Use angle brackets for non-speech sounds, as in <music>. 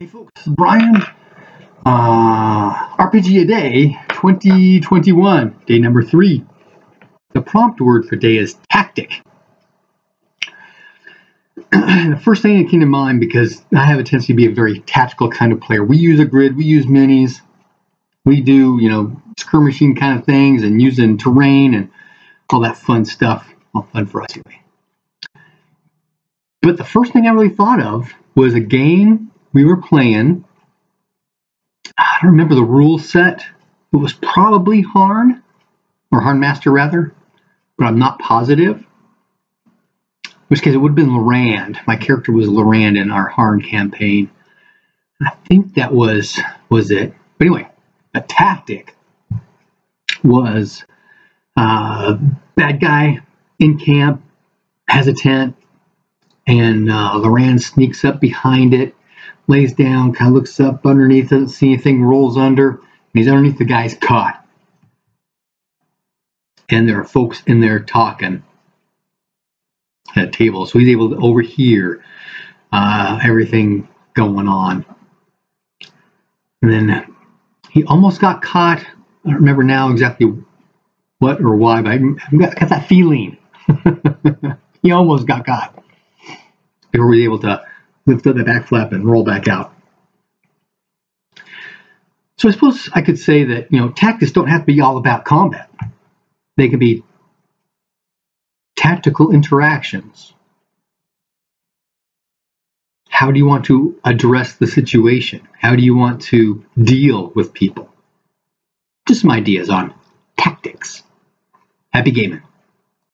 Hey folks, Bryon. Uh, RPG a Day 2021, day number three. The prompt word for day is tactic. <clears throat> the first thing that came to mind because I have a tendency to be a very tactical kind of player. We use a grid, we use minis, we do, you know, skirmishing kind of things and using terrain and all that fun stuff. Well, fun for us anyway. But the first thing I really thought of was a game we were playing. I don't remember the rule set. It was probably Harn, or HarnMaster rather, but I'm not positive. In which case it would have been Lorand. My character was Lorand in our Harn campaign. I think that was was it. But anyway, a tactic was uh, bad guy in camp has a tent and uh, Lorand sneaks up behind it, lays down, kind of looks up underneath, doesn't see anything, rolls under, he's underneath the guy's cot. And there are folks in there talking at a table, so he's able to overhear uh, everything going on. And then he almost got caught. I don't remember now exactly what or why, but I got, got that feeling. <laughs> he almost got caught we were able to lift up the back flap and roll back out. So I suppose I could say that, you know, tactics don't have to be all about combat. They can be tactical interactions. How do you want to address the situation? How do you want to deal with people? Just some ideas on tactics. Happy gaming.